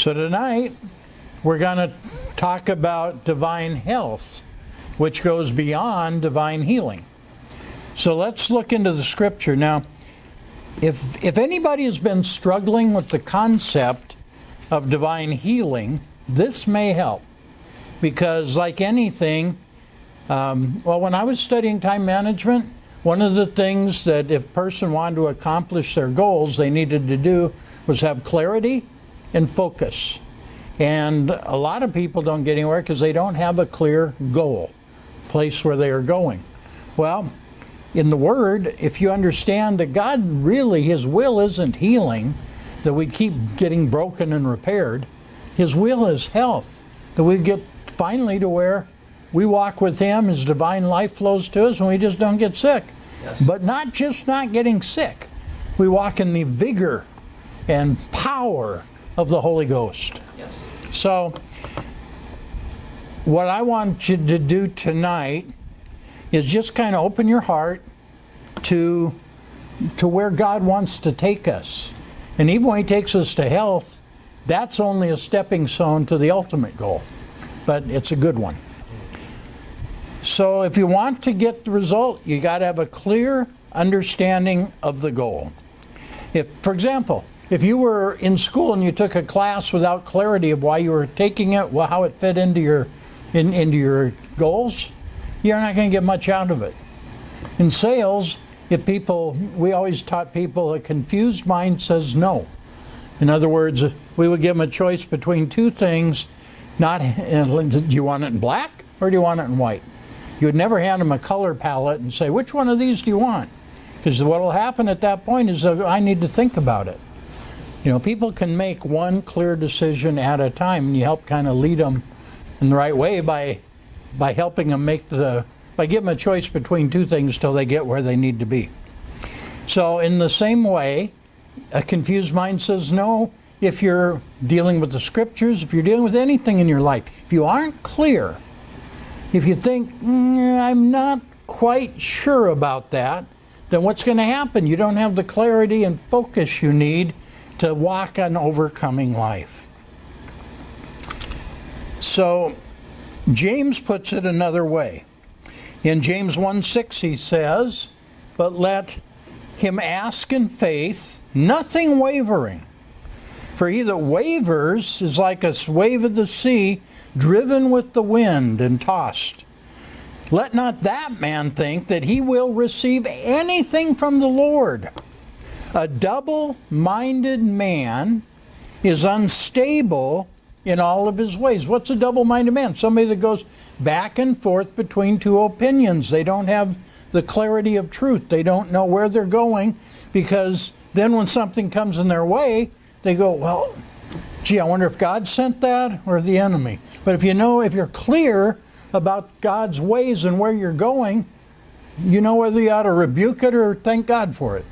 So tonight, we're going to talk about divine health, which goes beyond divine healing. So let's look into the scripture. Now, if, if anybody has been struggling with the concept of divine healing, this may help. Because, like anything, um, well, when I was studying time management, one of the things that if a person wanted to accomplish their goals, they needed to do was have clarity and focus. And a lot of people don't get anywhere because they don't have a clear goal, place where they are going. Well, in the Word, if you understand that God really, His will isn't healing, that we keep getting broken and repaired, His will is health, that we get finally to where we walk with Him, His divine life flows to us, and we just don't get sick. Yes. But not just not getting sick, we walk in the vigor and power of the Holy Ghost. Yes. So, what I want you to do tonight is just kind of open your heart to, to where God wants to take us. And even when He takes us to health, that's only a stepping stone to the ultimate goal. But it's a good one. So if you want to get the result, you got to have a clear understanding of the goal. If, for example, if you were in school and you took a class without clarity of why you were taking it, well, how it fit into your in, into your goals, you're not going to get much out of it. In sales, if people, we always taught people a confused mind says no. In other words, we would give them a choice between two things. Not, do you want it in black or do you want it in white? You would never hand them a color palette and say, which one of these do you want? Because what will happen at that point is uh, I need to think about it. You know, people can make one clear decision at a time, and you help kind of lead them in the right way by by helping them make the by giving them a choice between two things till they get where they need to be. So in the same way, a confused mind says no. If you're dealing with the scriptures, if you're dealing with anything in your life, if you aren't clear if you think, mm, I'm not quite sure about that, then what's going to happen? You don't have the clarity and focus you need to walk an overcoming life. So, James puts it another way. In James 1 6, he says, But let him ask in faith, nothing wavering. For he that wavers is like a wave of the sea driven with the wind and tossed. Let not that man think that he will receive anything from the Lord. A double minded man is unstable in all of his ways. What's a double minded man? Somebody that goes back and forth between two opinions. They don't have the clarity of truth, they don't know where they're going because then when something comes in their way, they go, Well, gee, I wonder if God sent that or the enemy. But if you know, if you're clear about God's ways and where you're going, you know whether you ought to rebuke it or thank God for it.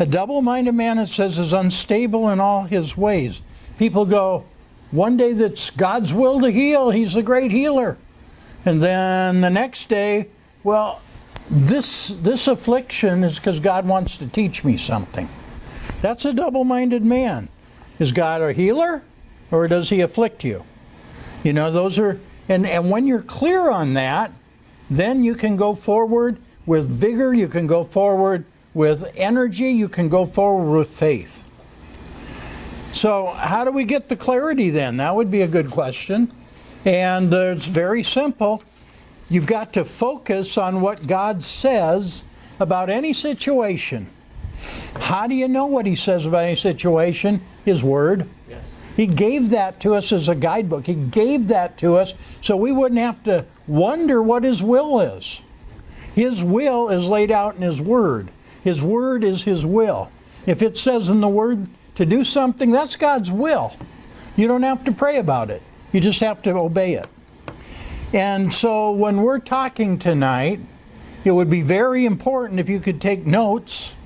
A double minded man, it says, is unstable in all his ways. People go, one day that's God's will to heal, he's a great healer. And then the next day, well, this, this affliction is because God wants to teach me something. That's a double minded man. Is God a healer or does he afflict you? You know, those are, and, and when you're clear on that, then you can go forward with vigor, you can go forward with energy, you can go forward with faith. So, how do we get the clarity then? That would be a good question. And uh, it's very simple. You've got to focus on what God says about any situation. How do you know what he says about any situation? His Word. Yes. He gave that to us as a guidebook. He gave that to us so we wouldn't have to wonder what His will is. His will is laid out in His Word. His Word is His will. If it says in the Word to do something, that's God's will. You don't have to pray about it, you just have to obey it. And so when we're talking tonight, it would be very important if you could take notes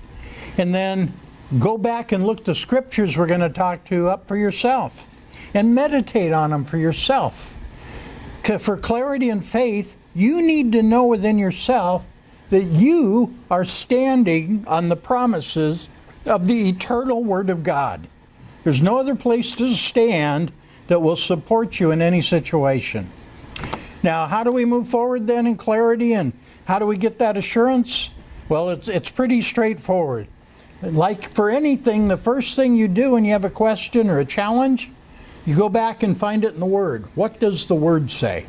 and then go back and look the scriptures we're going to talk to up for yourself and meditate on them for yourself. For clarity and faith, you need to know within yourself that you are standing on the promises of the eternal Word of God. There's no other place to stand that will support you in any situation. Now, how do we move forward then in clarity and how do we get that assurance? Well, it's, it's pretty straightforward. Like for anything, the first thing you do when you have a question or a challenge, you go back and find it in the Word. What does the Word say?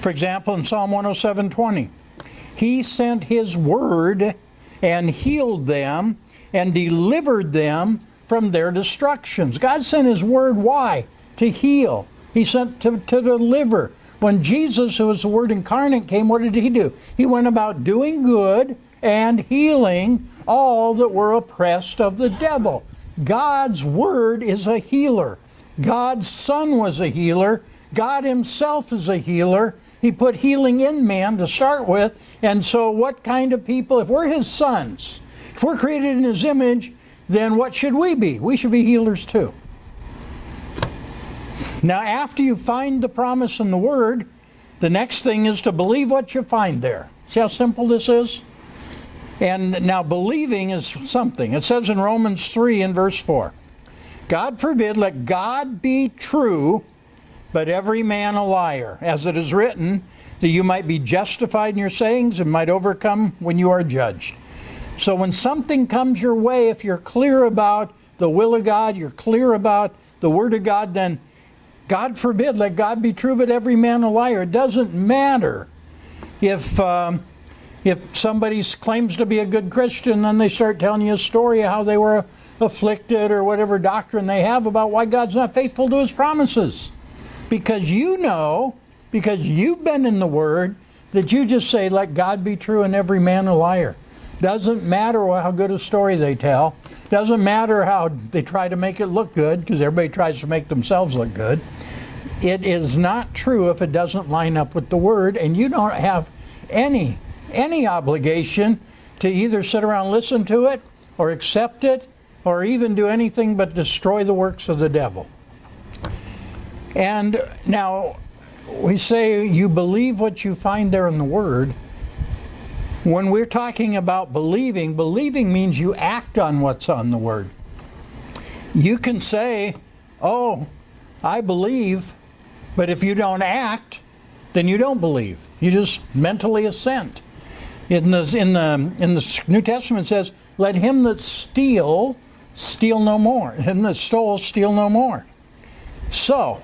For example, in Psalm 107:20, He sent His Word and healed them and delivered them from their destructions. God sent His Word, why? To heal. He sent to, to deliver. When Jesus, who was the Word incarnate, came, what did He do? He went about doing good and healing all that were oppressed of the devil. God's Word is a healer. God's Son was a healer. God Himself is a healer. He put healing in man to start with. And so, what kind of people, if we're His sons, if we're created in His image, then what should we be? We should be healers too. Now, after you find the promise in the Word, the next thing is to believe what you find there. See how simple this is? And now, believing is something. It says in Romans 3 in verse 4 God forbid, let God be true, but every man a liar, as it is written, that you might be justified in your sayings and might overcome when you are judged. So when something comes your way, if you're clear about the will of God, you're clear about the Word of God, then God forbid, let God be true, but every man a liar. It doesn't matter if. Um, if somebody claims to be a good Christian, then they start telling you a story of how they were afflicted or whatever doctrine they have about why God's not faithful to his promises. Because you know, because you've been in the Word, that you just say, let God be true and every man a liar. Doesn't matter how good a story they tell. Doesn't matter how they try to make it look good, because everybody tries to make themselves look good. It is not true if it doesn't line up with the Word, and you don't have any any obligation to either sit around listen to it or accept it or even do anything but destroy the works of the devil. And now we say you believe what you find there in the Word. When we're talking about believing, believing means you act on what's on the Word. You can say, Oh, I believe, but if you don't act, then you don't believe. You just mentally assent. In the, in the, in the New Testament says, Let him that steal steal no more. Him that stole, steal no more. So,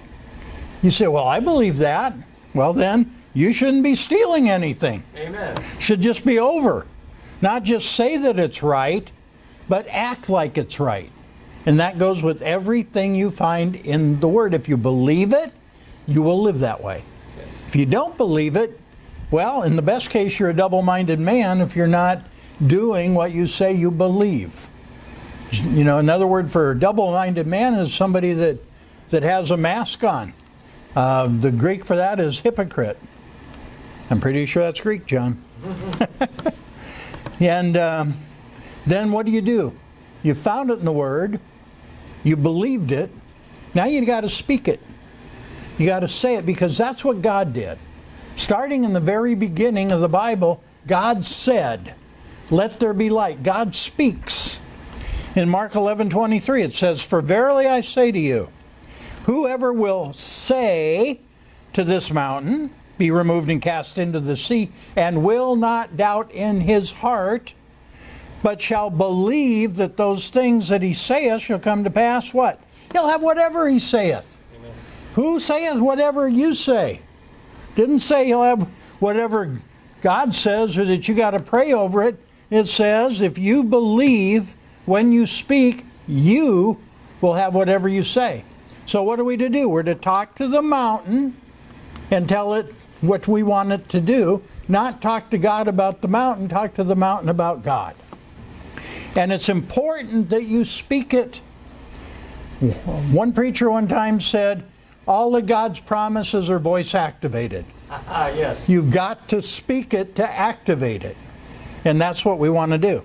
you say, well, I believe that. Well, then, you shouldn't be stealing anything. Amen. Should just be over. Not just say that it's right, but act like it's right. And that goes with everything you find in the Word. If you believe it, you will live that way. If you don't believe it, well, in the best case, you're a double minded man if you're not doing what you say you believe. You know, another word for a double-minded man is somebody that that has a mask on. Uh, the Greek for that is hypocrite. I'm pretty sure that's Greek, John. and um, then what do you do? You found it in the Word. You believed it. Now you got to speak it. You got to say it because that's what God did. Starting in the very beginning of the Bible, God said, "Let there be light." God speaks. In Mark 11:23 it says, "For verily I say to you, whoever will say to this mountain, be removed and cast into the sea, and will not doubt in his heart, but shall believe that those things that he saith shall come to pass, what? He'll have whatever he saith. Amen. Who saith whatever you say? Didn't say he'll have whatever God says or that you got to pray over it. It says if you believe when you speak, you will have whatever you say. So, what are we to do? We're to talk to the mountain and tell it what we want it to do, not talk to God about the mountain, talk to the mountain about God. And it's important that you speak it. One preacher one time said, All of God's promises are voice activated. Ah, yes. You've got to speak it to activate it. And that's what we want to do.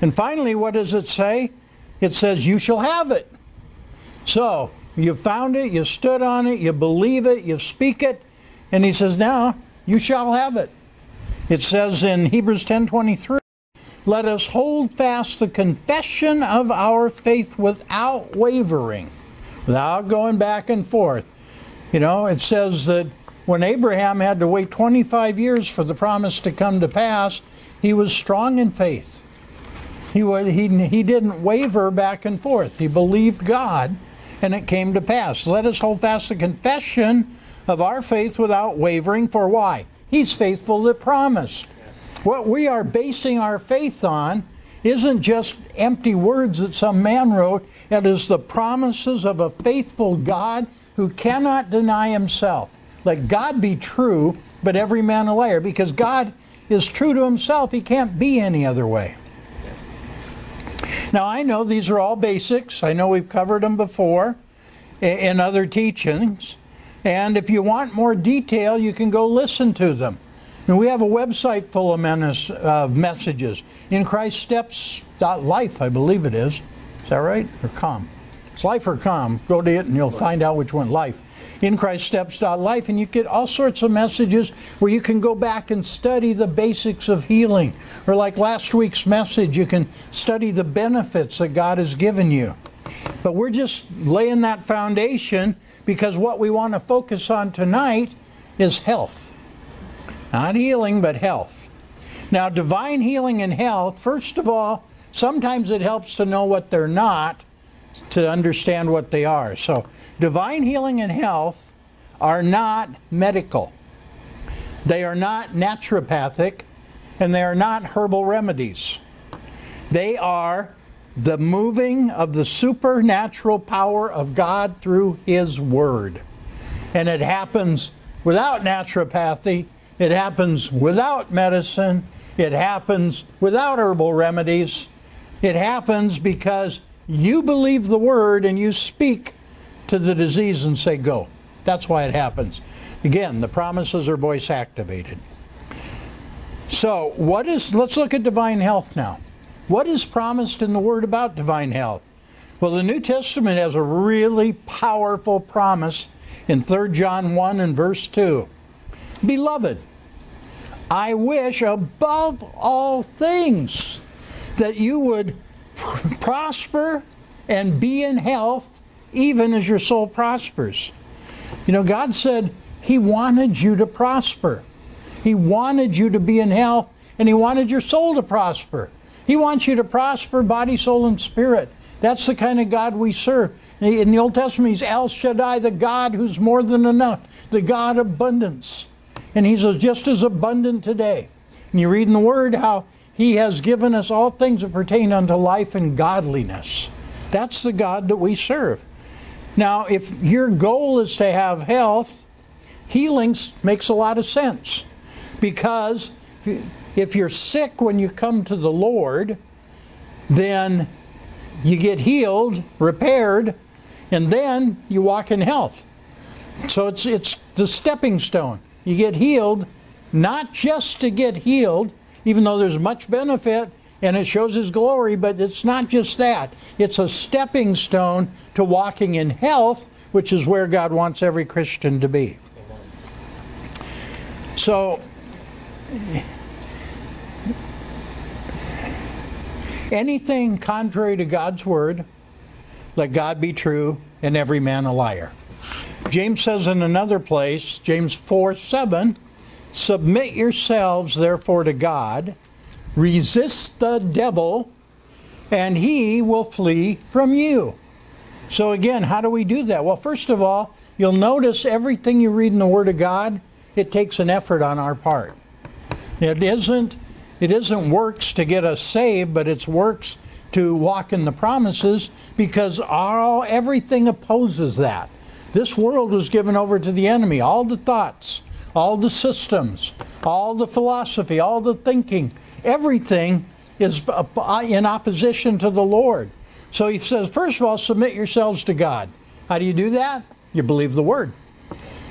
And finally, what does it say? It says, You shall have it. So, you found it, you stood on it, you believe it, you speak it, and he says, Now you shall have it. It says in Hebrews 10 23, let us hold fast the confession of our faith without wavering, without going back and forth. You know, it says that when Abraham had to wait 25 years for the promise to come to pass, he was strong in faith. He, he, he didn't waver back and forth. He believed God, and it came to pass. Let us hold fast the confession of our faith without wavering. For why? He's faithful that promised. What we are basing our faith on isn't just empty words that some man wrote. It is the promises of a faithful God who cannot deny himself. Let God be true, but every man a liar. Because God is true to himself, he can't be any other way. Now, I know these are all basics. I know we've covered them before in other teachings. And if you want more detail, you can go listen to them. And we have a website full of menace, uh, messages. In Christ Steps.life, I believe it is. Is that right? Or com? It's life or com. Go to it and you'll find out which one. Life. In Christ Steps.life, and you get all sorts of messages where you can go back and study the basics of healing. Or like last week's message, you can study the benefits that God has given you. But we're just laying that foundation because what we want to focus on tonight is health. Not healing, but health. Now, divine healing and health, first of all, sometimes it helps to know what they're not to understand what they are. So, divine healing and health are not medical, they are not naturopathic, and they are not herbal remedies. They are the moving of the supernatural power of God through His Word. And it happens without naturopathy it happens without medicine. It happens without herbal remedies. It happens because you believe the word and you speak to the disease and say, Go. That's why it happens. Again, the promises are voice activated. So, what is, let's look at divine health now. What is promised in the Word about divine health? Well, the New Testament has a really powerful promise in 3 John 1 and verse 2. Beloved, I wish above all things that you would pr prosper and be in health, even as your soul prospers. You know, God said He wanted you to prosper. He wanted you to be in health, and He wanted your soul to prosper. He wants you to prosper body, soul, and spirit. That's the kind of God we serve. In the Old Testament, He's El Shaddai, the God who's more than enough, the God abundance. And He's just as abundant today. And you read in the Word how He has given us all things that pertain unto life and godliness. That's the God that we serve. Now, if your goal is to have health, healing makes a lot of sense. Because if you're sick when you come to the Lord, then you get healed, repaired, and then you walk in health. So it's, it's the stepping stone. You get healed not just to get healed, even though there's much benefit and it shows His glory, but it's not just that. It's a stepping stone to walking in health, which is where God wants every Christian to be. So, anything contrary to God's word, let God be true and every man a liar. James says in another place, James 4 7, Submit yourselves therefore to God, resist the devil, and he will flee from you. So, again, how do we do that? Well, first of all, you'll notice everything you read in the Word of God, it takes an effort on our part. It isn't, it isn't works to get us saved, but it's works to walk in the promises because all, everything opposes that. This world was given over to the enemy. All the thoughts, all the systems, all the philosophy, all the thinking, everything is uh, in opposition to the Lord. So he says, first of all, submit yourselves to God. How do you do that? You believe the word.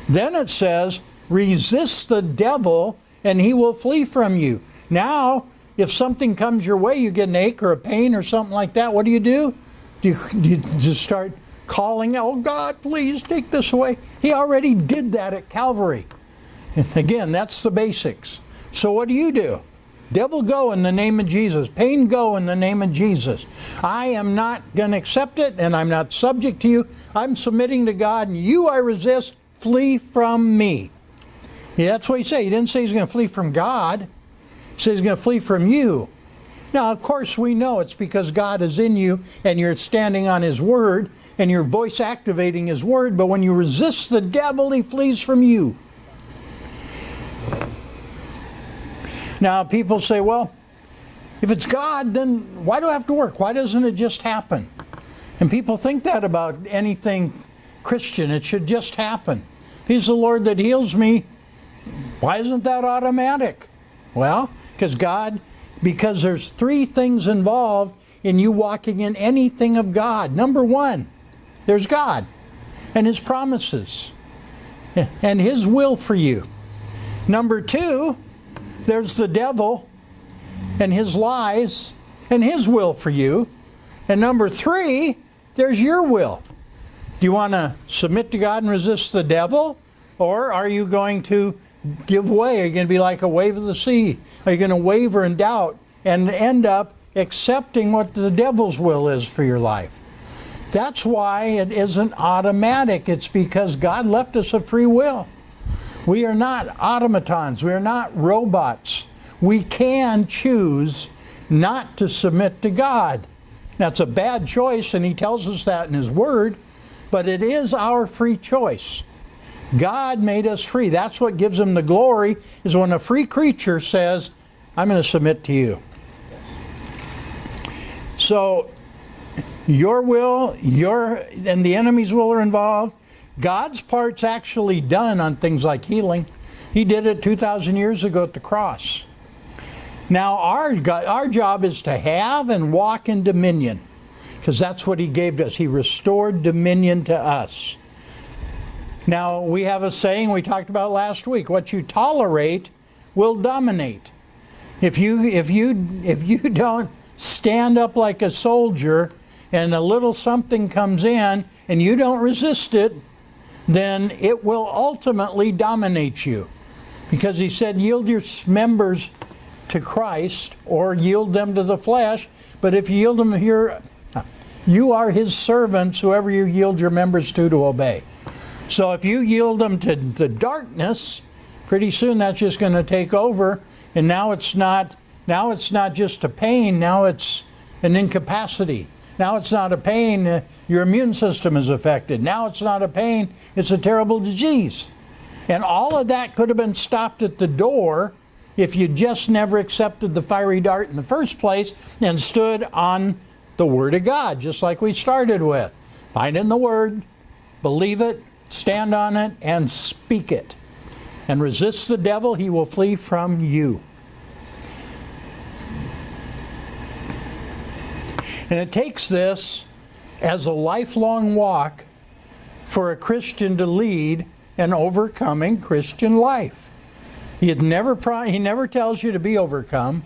Then it says, resist the devil and he will flee from you. Now, if something comes your way, you get an ache or a pain or something like that, what do you do? Do you, you just start calling, oh God, please take this away. He already did that at Calvary. Again, that's the basics. So what do you do? Devil, go in the name of Jesus. Pain, go in the name of Jesus. I am not going to accept it, and I'm not subject to you. I'm submitting to God, and you I resist. Flee from me. Yeah, that's what he said. He didn't say he's going to flee from God. He said he's going to flee from you. Now, of course, we know it's because God is in you and you're standing on His Word and you're voice activating His Word, but when you resist the devil, he flees from you. Now, people say, well, if it's God, then why do I have to work? Why doesn't it just happen? And people think that about anything Christian. It should just happen. He's the Lord that heals me, why isn't that automatic? Well, because God, because there's three things involved in you walking in anything of God. Number one, there's God and His promises and His will for you. Number two, there's the devil and his lies and his will for you. And number three, there's your will. Do you want to submit to God and resist the devil? Or are you going to give way? Are you going to be like a wave of the sea? Are you going to waver and doubt and end up accepting what the devil's will is for your life? That's why it isn't automatic. It's because God left us a free will. We are not automatons. We are not robots. We can choose not to submit to God. That's a bad choice, and He tells us that in His Word, but it is our free choice. God made us free. That's what gives Him the glory, is when a free creature says, I'm going to submit to you. So, your will, your and the enemy's will are involved. God's part's actually done on things like healing. He did it 2,000 years ago at the cross. Now, our, our job is to have and walk in dominion because that's what He gave us. He restored dominion to us. Now, we have a saying we talked about last week what you tolerate will dominate. If you, if you, if you don't stand up like a soldier and a little something comes in and you don't resist it, then it will ultimately dominate you. Because he said, yield your members to Christ or yield them to the flesh. But if you yield them here, uh, you are his servants, whoever you yield your members to to obey. So if you yield them to the darkness, pretty soon that's just going to take over. And now it's not now it's not just a pain, now it's an incapacity. Now it's not a pain, uh, your immune system is affected. Now it's not a pain, it's a terrible disease. And all of that could have been stopped at the door if you just never accepted the fiery dart in the first place and stood on the Word of God, just like we started with. Find in the Word, believe it, stand on it, and speak it. And resist the devil, he will flee from you. And it takes this as a lifelong walk for a Christian to lead an overcoming Christian life. He, never he never tells you to be overcome.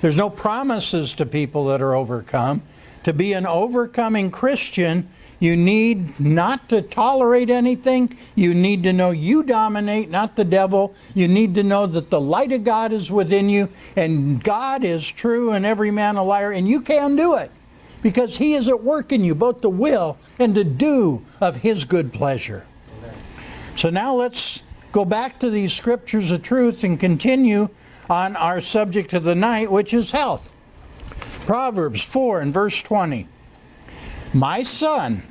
There's no promises to people that are overcome. To be an overcoming Christian, you need not to tolerate anything. You need to know you dominate, not the devil. You need to know that the light of God is within you and God is true and every man a liar, and you can do it because He is at work in you, both to will and to do of His good pleasure. So now let's go back to these scriptures of truth and continue on our subject of the night, which is health. Proverbs 4 and verse 20. My son,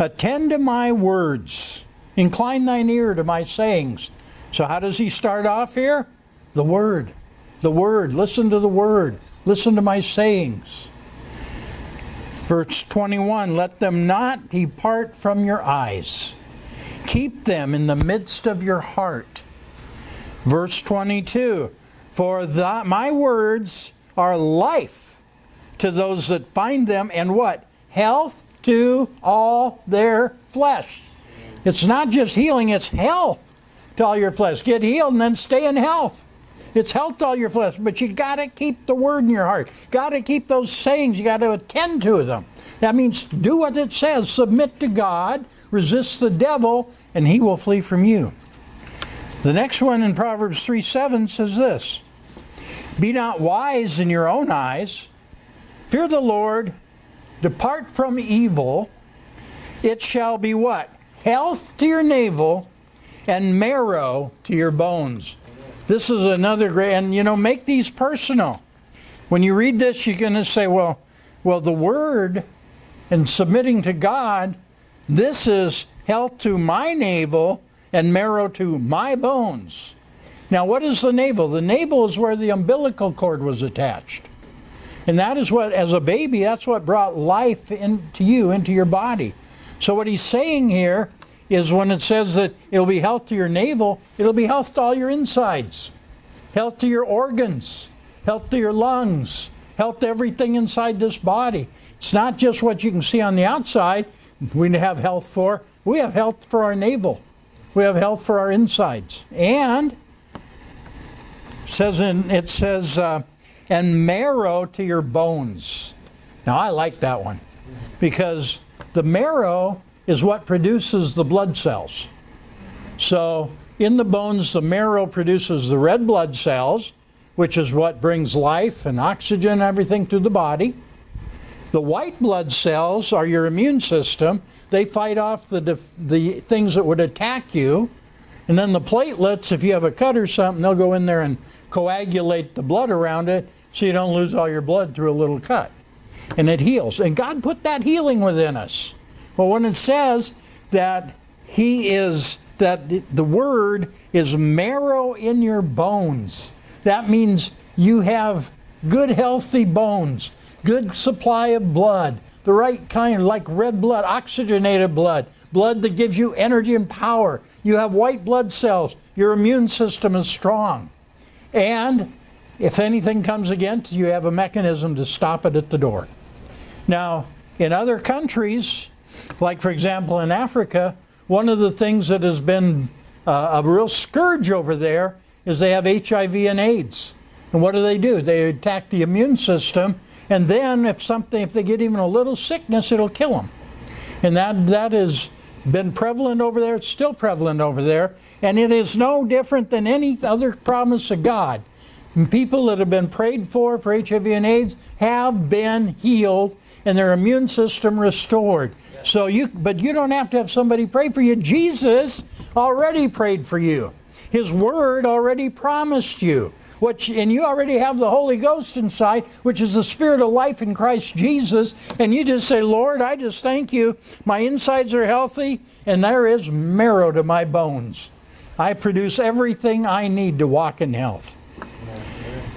attend to my words, incline thine ear to my sayings. So, how does he start off here? The Word. The Word. Listen to the Word. Listen to my sayings. Verse 21 Let them not depart from your eyes, keep them in the midst of your heart. Verse 22 For the, my words are life to those that find them, and what? Health to all their flesh. It's not just healing, it's health to all your flesh. Get healed and then stay in health. It's health to all your flesh, but you got to keep the word in your heart. Got to keep those sayings. You got to attend to them. That means do what it says. Submit to God, resist the devil, and he will flee from you. The next one in Proverbs 3 7 says this Be not wise in your own eyes. Fear the Lord. Depart from evil. It shall be what? Health to your navel and marrow to your bones. This is another great, and you know, make these personal. When you read this, you're going to say, well, well, the word and submitting to God, this is health to my navel and marrow to my bones. Now, what is the navel? The navel is where the umbilical cord was attached. And that is what, as a baby, that's what brought life into you, into your body. So, what he's saying here is when it says that it'll be health to your navel, it'll be health to all your insides, health to your organs, health to your lungs, health to everything inside this body. It's not just what you can see on the outside we have health for. We have health for our navel. We have health for our insides. And it says in, it says uh, and marrow to your bones. Now I like that one because the marrow is what produces the blood cells. So in the bones, the marrow produces the red blood cells, which is what brings life and oxygen and everything to the body. The white blood cells are your immune system. They fight off the, the things that would attack you. And then the platelets, if you have a cut or something, they'll go in there and coagulate the blood around it so you don't lose all your blood through a little cut. And it heals. And God put that healing within us. Well, when it says that He is, that the Word is marrow in your bones, that means you have good, healthy bones, good supply of blood, the right kind, like red blood, oxygenated blood, blood that gives you energy and power. You have white blood cells. Your immune system is strong. And if anything comes against you, have a mechanism to stop it at the door. Now, in other countries, like for example in Africa, one of the things that has been uh, a real scourge over there is they have HIV and AIDS. And what do they do? They attack the immune system, and then if something, if they get even a little sickness, it'll kill them. And that that has been prevalent over there. It's still prevalent over there, and it is no different than any other promise of God. People that have been prayed for for HIV and AIDS have been healed and their immune system restored. So you but you don't have to have somebody pray for you. Jesus already prayed for you. His word already promised you. Which, and you already have the Holy Ghost inside, which is the Spirit of life in Christ Jesus. And you just say, Lord, I just thank you. My insides are healthy, and there is marrow to my bones. I produce everything I need to walk in health.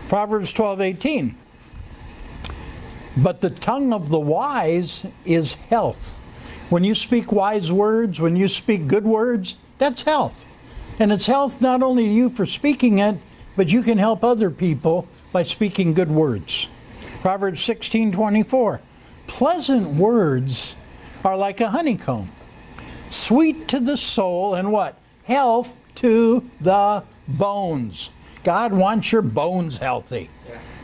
Proverbs 12 18. But the tongue of the wise is health. When you speak wise words, when you speak good words, that's health. And it's health not only to you for speaking it, but you can help other people by speaking good words. Proverbs 16 24. Pleasant words are like a honeycomb, sweet to the soul, and what? Health to the bones. God wants your bones healthy.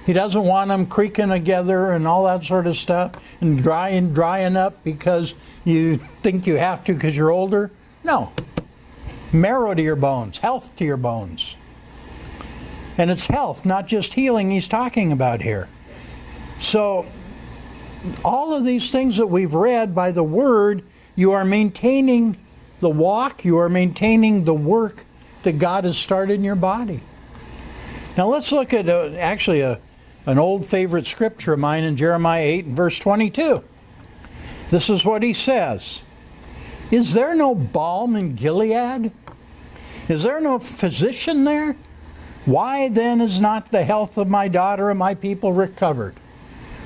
He doesn't want them creaking together and all that sort of stuff and drying, and drying up because you think you have to because you're older. No. Marrow to your bones, health to your bones. And it's health, not just healing, he's talking about here. So, all of these things that we've read by the Word, you are maintaining the walk, you are maintaining the work that God has started in your body. Now let's look at a, actually a, an old favorite scripture of mine in Jeremiah 8 and verse 22. This is what he says Is there no balm in Gilead? Is there no physician there? Why then is not the health of my daughter and my people recovered?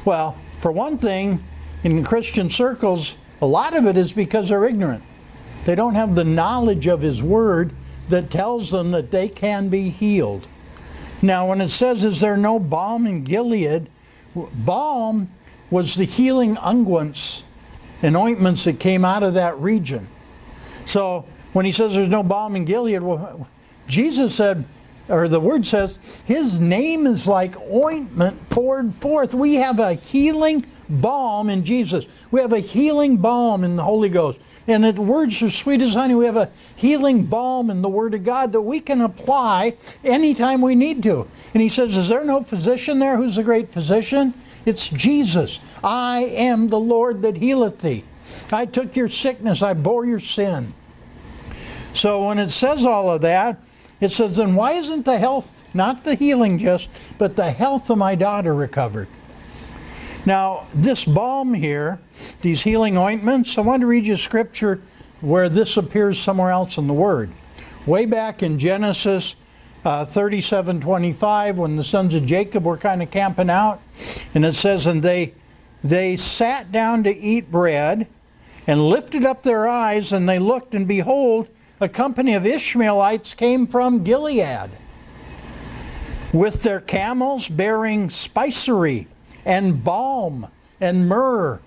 Well, for one thing, in Christian circles, a lot of it is because they're ignorant. They don't have the knowledge of His Word that tells them that they can be healed. Now, when it says, Is there no balm in Gilead? Balm was the healing unguents and ointments that came out of that region. So when he says there's no balm in Gilead, well, Jesus said, or the word says, his name is like ointment poured forth. We have a healing balm in Jesus. We have a healing balm in the Holy Ghost. And the words are sweet as honey. We have a healing balm in the Word of God that we can apply anytime we need to. And he says, Is there no physician there who's a great physician? It's Jesus. I am the Lord that healeth thee. I took your sickness, I bore your sin. So when it says all of that, it says, then why isn't the health, not the healing just, but the health of my daughter recovered? Now, this balm here, these healing ointments, I want to read you scripture where this appears somewhere else in the Word. Way back in Genesis uh, 37 25, when the sons of Jacob were kind of camping out, and it says, And they, they sat down to eat bread and lifted up their eyes, and they looked, and behold, a company of Ishmaelites came from Gilead with their camels bearing spicery and balm and myrrh,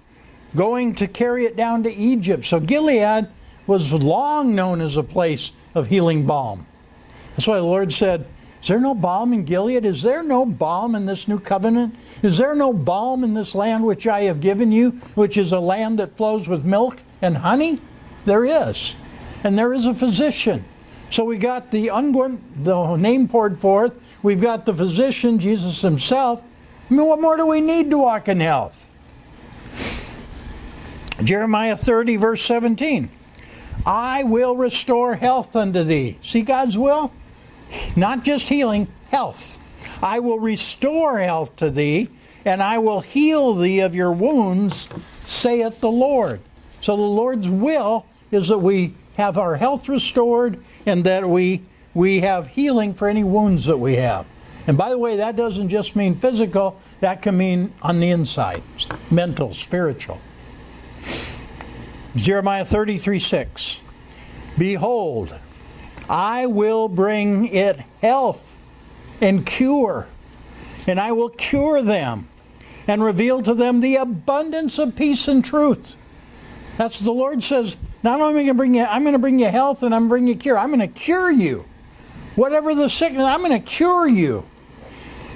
going to carry it down to Egypt. So Gilead was long known as a place of healing balm. That's why the Lord said, Is there no balm in Gilead? Is there no balm in this new covenant? Is there no balm in this land which I have given you, which is a land that flows with milk and honey? There is. And there is a physician. So we got the unguent, the name poured forth. We've got the physician, Jesus himself. I mean, what more do we need to walk in health? Jeremiah 30, verse 17. I will restore health unto thee. See God's will? Not just healing, health. I will restore health to thee, and I will heal thee of your wounds, saith the Lord. So the Lord's will is that we have our health restored and that we, we have healing for any wounds that we have. And by the way, that doesn't just mean physical, that can mean on the inside, mental, spiritual. Jeremiah 33 6. Behold, I will bring it health and cure, and I will cure them and reveal to them the abundance of peace and truth. That's the Lord says. Not only am I going to bring you, I'm going to bring you health and I'm going to bring you cure. I'm going to cure you. Whatever the sickness, I'm going to cure you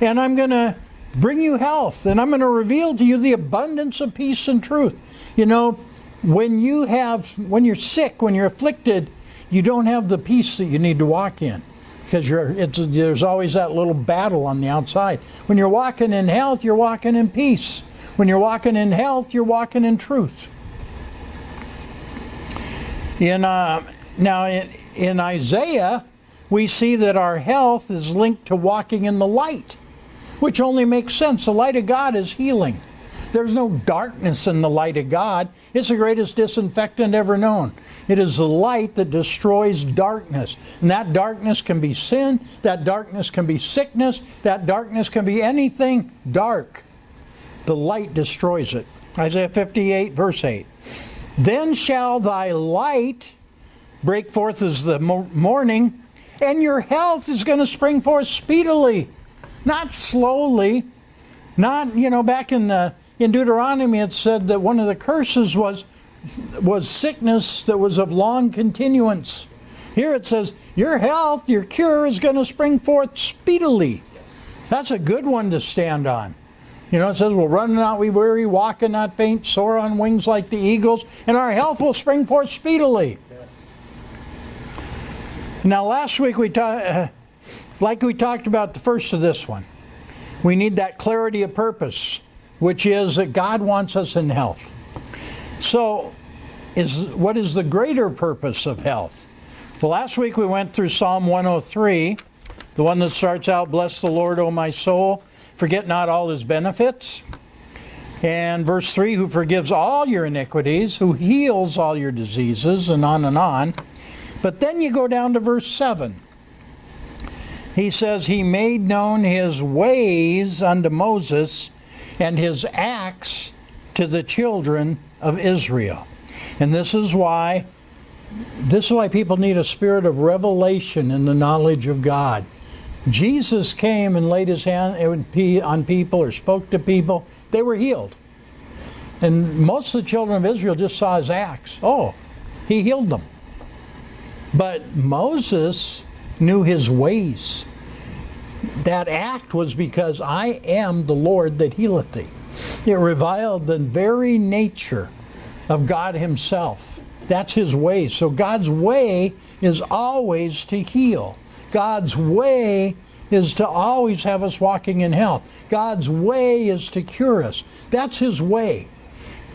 and I'm going to bring you health, and I'm going to reveal to you the abundance of peace and truth. You know, when you have, when you're sick, when you're afflicted, you don't have the peace that you need to walk in because there's always that little battle on the outside. When you're walking in health, you're walking in peace. When you're walking in health, you're walking in truth. In, uh, now, in, in Isaiah, we see that our health is linked to walking in the light which only makes sense. The light of God is healing. There's no darkness in the light of God. It's the greatest disinfectant ever known. It is the light that destroys darkness. And that darkness can be sin, that darkness can be sickness, that darkness can be anything dark. The light destroys it. Isaiah 58, verse 8. Then shall thy light break forth as the morning, and your health is going to spring forth speedily. Not slowly, not, you know, back in the in Deuteronomy it said that one of the curses was was sickness that was of long continuance. Here it says, Your health, your cure is going to spring forth speedily. That's a good one to stand on. You know, it says, We'll run not we weary, walk and not faint, soar on wings like the eagles, and our health will spring forth speedily. Now, last week we talked. Like we talked about the first of this one, we need that clarity of purpose, which is that God wants us in health. So, is what is the greater purpose of health? Well, last week we went through Psalm 103, the one that starts out, Bless the Lord, O my soul, forget not all his benefits. And verse 3, who forgives all your iniquities, who heals all your diseases, and on and on. But then you go down to verse 7 he says, He made known His ways unto Moses and His acts to the children of Israel. And this is why this is why people need a spirit of revelation in the knowledge of God. Jesus came and laid his hand on people or spoke to people, they were healed. And most of the children of Israel just saw his acts. Oh, he healed them. But Moses knew his ways. that act was because I am the Lord that healeth thee. It reviled the very nature of God Himself. That's His way. So God's way is always to heal. God's way is to always have us walking in health. God's way is to cure us. That's His way.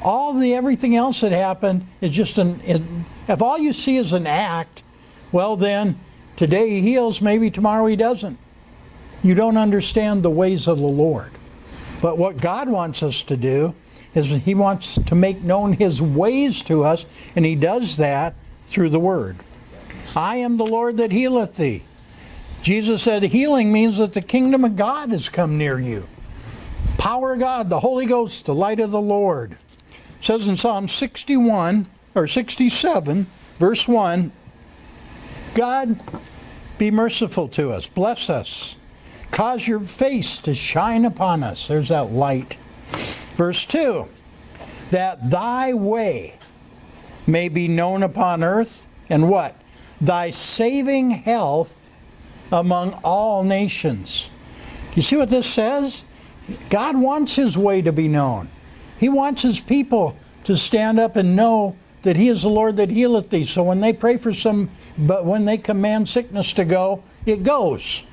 All the everything else that happened is just an. It, if all you see is an act, well then, today He heals, maybe tomorrow He doesn't. You don't understand the ways of the Lord. But what God wants us to do is He wants to make known His ways to us, and He does that through the Word. I am the Lord that healeth thee. Jesus said healing means that the kingdom of God has come near you. Power of God, the Holy Ghost, the light of the Lord. It says in Psalm 61 or 67, verse 1, God be merciful to us, bless us, cause your face to shine upon us. There's that light. Verse 2, that thy way may be known upon earth, and what? Thy saving health among all nations. You see what this says? God wants his way to be known. He wants his people to stand up and know that he is the Lord that healeth thee. So when they pray for some, but when they command sickness to go, it goes.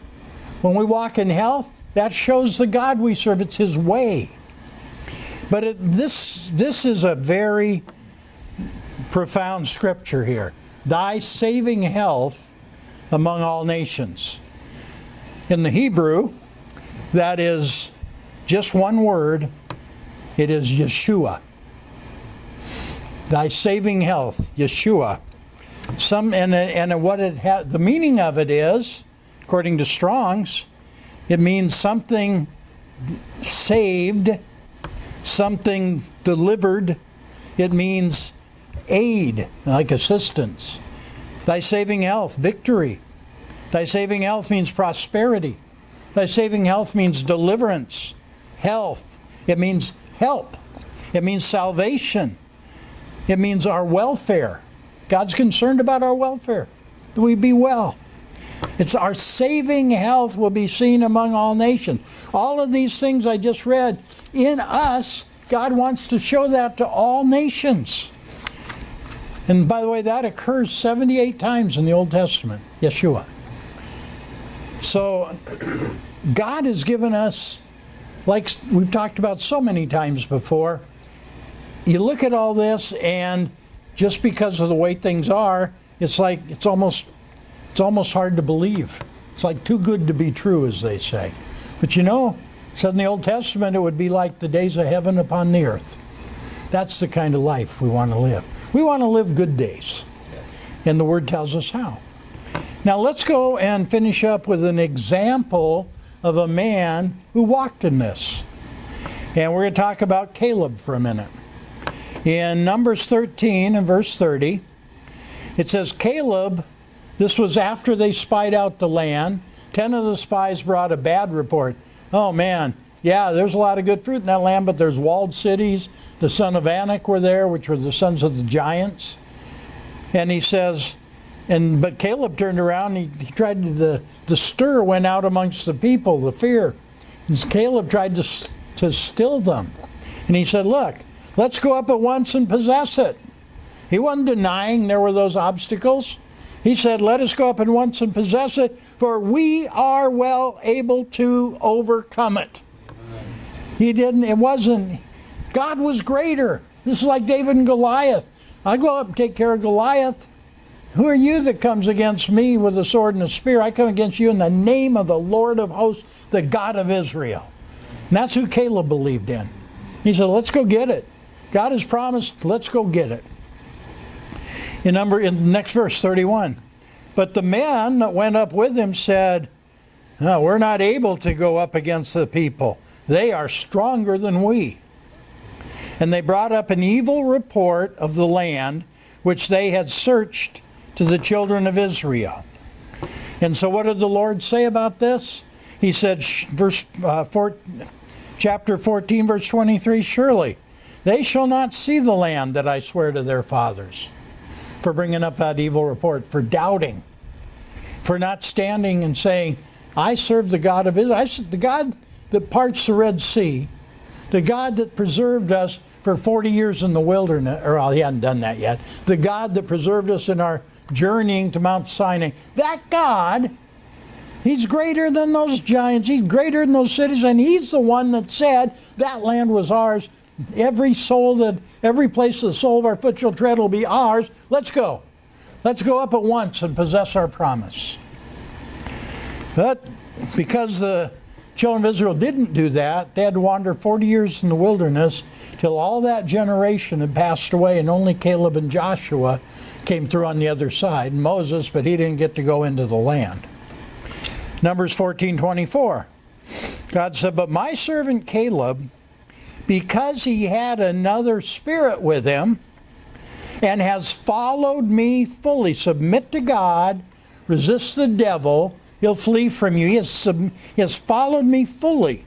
When we walk in health, that shows the God we serve. It's his way. But it, this, this is a very profound scripture here. Thy saving health among all nations. In the Hebrew, that is just one word. It is Yeshua. Thy saving health, Yeshua. Some and and what it ha- the meaning of it is, according to Strong's, it means something saved, something delivered. It means aid, like assistance. Thy saving health, victory. Thy saving health means prosperity. Thy saving health means deliverance, health. It means help. It means salvation. It means our welfare. God's concerned about our welfare. Do we be well? It's our saving health will be seen among all nations. All of these things I just read, in us, God wants to show that to all nations. And by the way, that occurs 78 times in the Old Testament, Yeshua. So God has given us, like we've talked about so many times before, you look at all this and just because of the way things are, it's like it's almost it's almost hard to believe. It's like too good to be true, as they say. But you know, said in the Old Testament it would be like the days of heaven upon the earth. That's the kind of life we want to live. We want to live good days. And the Word tells us how. Now let's go and finish up with an example of a man who walked in this. And we're going to talk about Caleb for a minute. In Numbers 13 and verse 30, it says, Caleb, this was after they spied out the land. Ten of the spies brought a bad report. Oh man, yeah, there's a lot of good fruit in that land, but there's walled cities. The son of Anak were there, which were the sons of the giants. And he says, and but Caleb turned around and he, he tried to, the, the stir went out amongst the people, the fear. And Caleb tried to, to still them. And he said, Look, let's go up at once and possess it. He wasn't denying there were those obstacles. He said, Let us go up at once and possess it, for we are well able to overcome it. He didn't, it wasn't, God was greater. This is like David and Goliath. I go up and take care of Goliath. Who are you that comes against me with a sword and a spear? I come against you in the name of the Lord of hosts, the God of Israel. And that's who Caleb believed in. He said, Let's go get it. God has promised, let's go get it. In number in the next verse, 31. But the men that went up with him said, no, We're not able to go up against the people. They are stronger than we. And they brought up an evil report of the land which they had searched to the children of Israel. And so, what did the Lord say about this? He said, verse uh, four, chapter 14, verse 23 Surely they shall not see the land that I swear to their fathers, for bringing up that evil report, for doubting, for not standing and saying, I serve the God of Israel. I the God that parts the Red Sea, the God that preserved us for 40 years in the wilderness, or well, he hadn't done that yet, the God that preserved us in our journeying to Mount Sinai, that God, he's greater than those giants, he's greater than those cities, and he's the one that said that land was ours. Every soul that, every place the sole of our foot shall tread will be ours. Let's go. Let's go up at once and possess our promise. But because the children of Israel didn't do that, they had to wander 40 years in the wilderness till all that generation had passed away and only Caleb and Joshua came through on the other side. Moses, but he didn't get to go into the land. Numbers 14:24. God said, "But my servant Caleb, because he had another spirit with him and has followed me fully, submit to God, resist the devil, he'll flee from you. He has, he has followed me fully.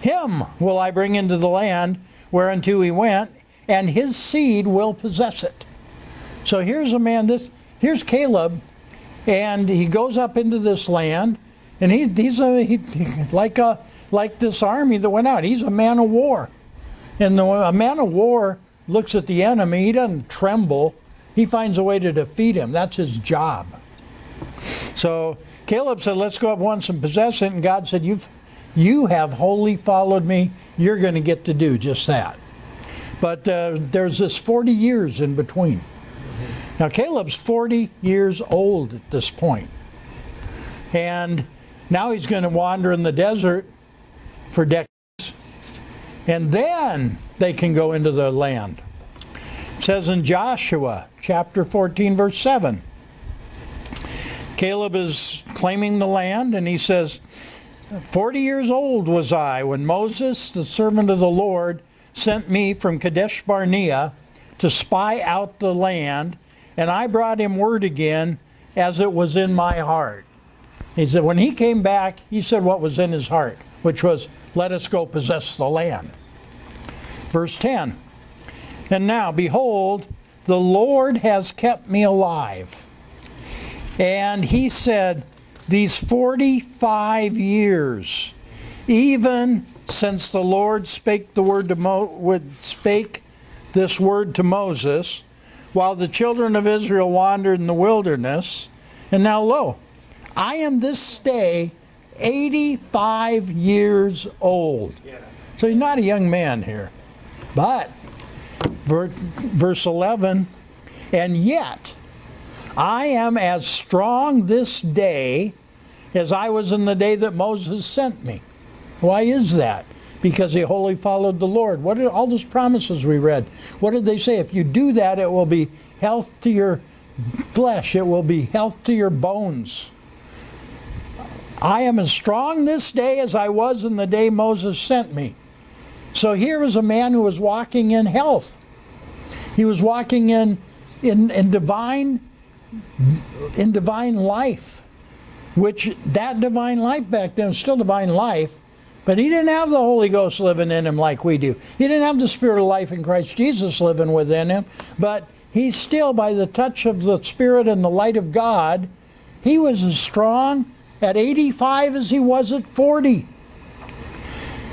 Him will I bring into the land whereunto he went, and his seed will possess it. So here's a man, this here's Caleb, and he goes up into this land, and he, he's a, he, like a like this army that went out. He's a man of war. And the, a man of war looks at the enemy, he doesn't tremble. He finds a way to defeat him. That's his job. So Caleb said, Let's go up once and possess it. And God said, You've, You have wholly followed me. You're going to get to do just that. But uh, there's this 40 years in between. Now, Caleb's 40 years old at this point. And now he's going to wander in the desert for decades. And then they can go into the land. It says in Joshua chapter 14, verse 7. Caleb is claiming the land, and he says, Forty years old was I when Moses, the servant of the Lord, sent me from Kadesh Barnea to spy out the land, and I brought him word again as it was in my heart. He said, when he came back, he said what was in his heart, which was, let us go possess the land. Verse 10 And now, behold, the Lord has kept me alive. And he said, These 45 years, even since the Lord spake the word to Mo- would spake this word to Moses, while the children of Israel wandered in the wilderness, and now lo, I am this day 85 years old. So he's not a young man here. But, verse 11, and yet I am as strong this day as I was in the day that Moses sent me. Why is that? Because he wholly followed the Lord. What are all those promises we read? What did they say? If you do that, it will be health to your flesh, it will be health to your bones. I am as strong this day as I was in the day Moses sent me. So here was a man who was walking in health. He was walking in, in, in divine in divine life, which that divine life back then was still divine life, but he didn't have the Holy Ghost living in him like we do. He didn't have the Spirit of life in Christ Jesus living within him, but he still, by the touch of the Spirit and the light of God, he was as strong at 85 as he was at 40.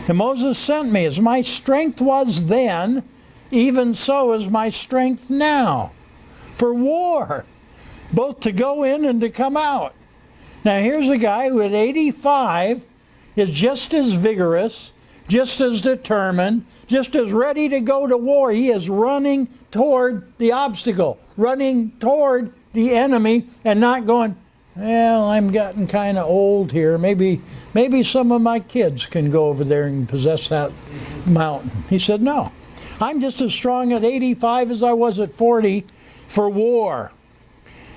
And Moses sent me, as my strength was then, even so is my strength now for war, both to go in and to come out. Now, here's a guy who at 85 is just as vigorous, just as determined, just as ready to go to war. He is running toward the obstacle, running toward the enemy, and not going, well, I'm getting kind of old here. Maybe, maybe some of my kids can go over there and possess that mountain. He said, no. I'm just as strong at 85 as I was at 40 for war.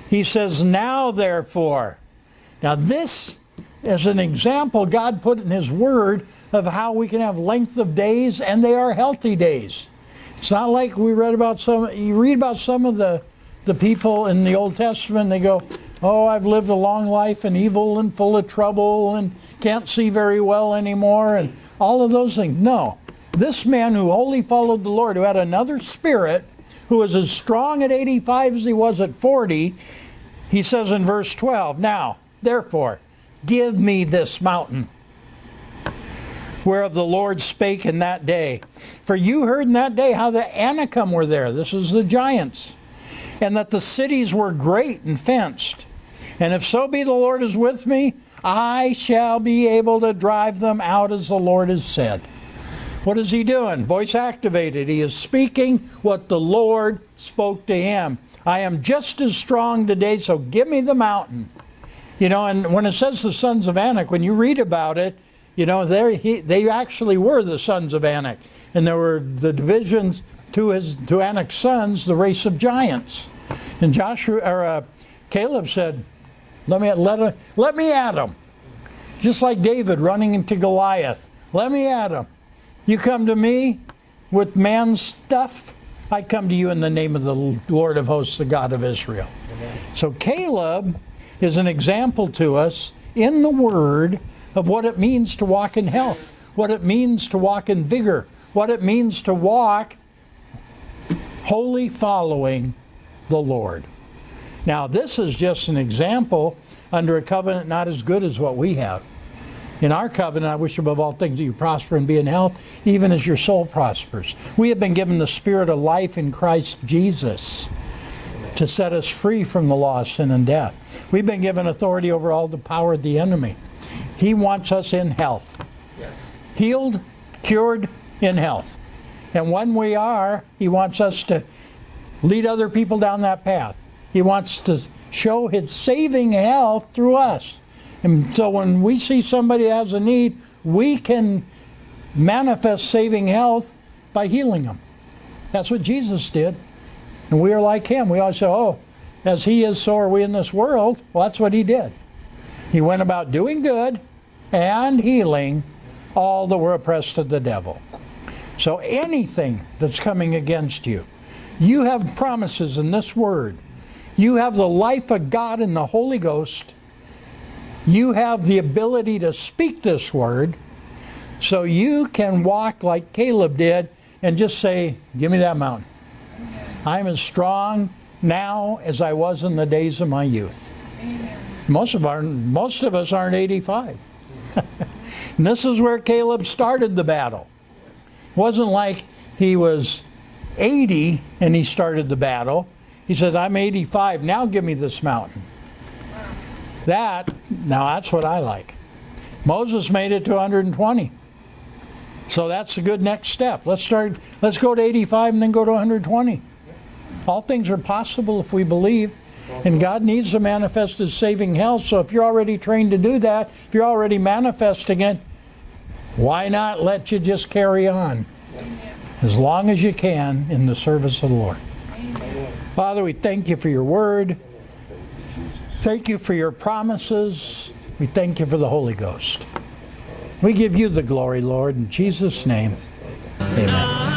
He says, now therefore. Now this is an example God put in His Word of how we can have length of days and they are healthy days. It's not like we read about some, you read about some of the, the people in the Old Testament, they go, oh, I've lived a long life and evil and full of trouble and can't see very well anymore and all of those things. No. This man who wholly followed the Lord, who had another spirit, who was as strong at 85 as he was at 40, he says in verse 12, Now, therefore, Give me this mountain whereof the Lord spake in that day. For you heard in that day how the Anakim were there. This is the giants. And that the cities were great and fenced. And if so be the Lord is with me, I shall be able to drive them out as the Lord has said. What is he doing? Voice activated. He is speaking what the Lord spoke to him. I am just as strong today, so give me the mountain. You know, and when it says the sons of Anak, when you read about it, you know, he, they actually were the sons of Anak. And there were the divisions to his to Anak's sons, the race of giants. And Joshua or uh, Caleb said, "Let me let let me at him." Just like David running into Goliath. Let me at him. You come to me with man's stuff, I come to you in the name of the Lord of hosts, the God of Israel. Amen. So Caleb is an example to us in the Word of what it means to walk in health, what it means to walk in vigor, what it means to walk wholly following the Lord. Now, this is just an example under a covenant not as good as what we have. In our covenant, I wish above all things that you prosper and be in health, even as your soul prospers. We have been given the spirit of life in Christ Jesus to set us free from the law of sin and death. We've been given authority over all the power of the enemy. He wants us in health. Yes. Healed, cured, in health. And when we are, He wants us to lead other people down that path. He wants to show His saving health through us. And so when we see somebody has a need, we can manifest saving health by healing them. That's what Jesus did. And we are like Him. We always say, oh, as He is, so are we in this world. Well, that's what He did. He went about doing good and healing all that were oppressed of the devil. So anything that's coming against you, you have promises in this word. You have the life of God in the Holy Ghost. You have the ability to speak this word. So you can walk like Caleb did and just say, Give me that mountain. I'm as strong now as I was in the days of my youth. Most of our most of us aren't 85. and this is where Caleb started the battle. It wasn't like he was 80 and he started the battle. He says, I'm 85, now give me this mountain. That, now that's what I like. Moses made it to 120. So that's a good next step. Let's start, let's go to 85 and then go to 120. All things are possible if we believe. And God needs to manifest His saving health. So if you're already trained to do that, if you're already manifesting it, why not let you just carry on as long as you can in the service of the Lord? Father, we thank you for your word. Thank you for your promises. We thank you for the Holy Ghost. We give you the glory, Lord, in Jesus' name. Amen.